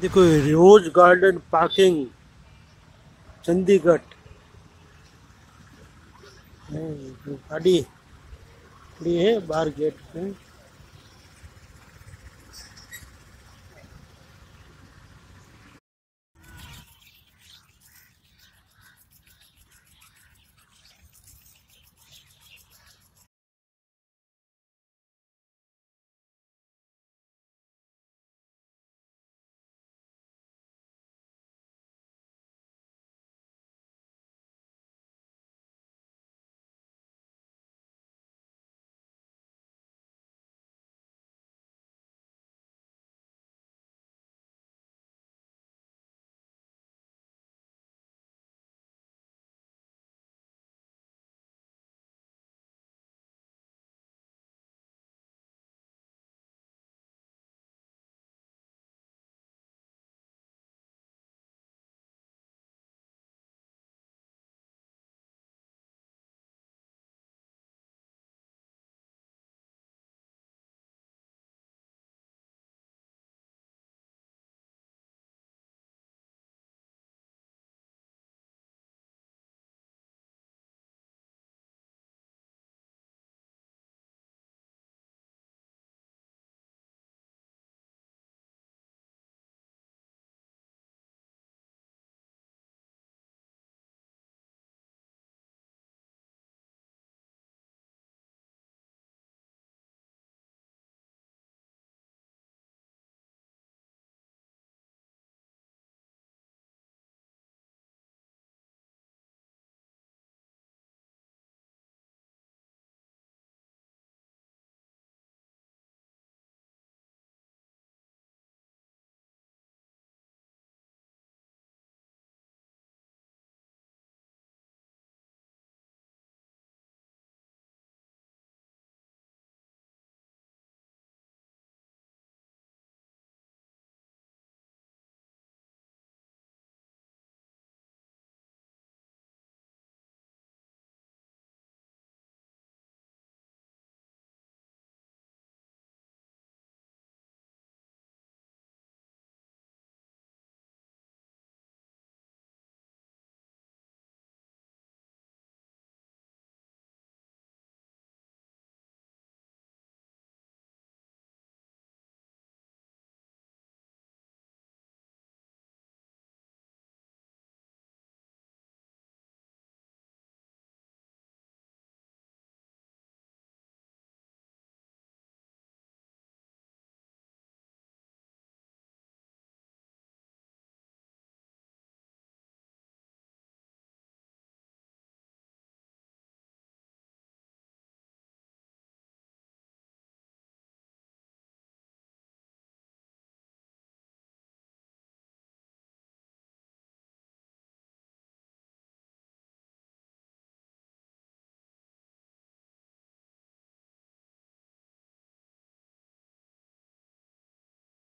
देखो रोज garden parking Chandigarh. गाड़ी खड़ी है बाहर गेट पे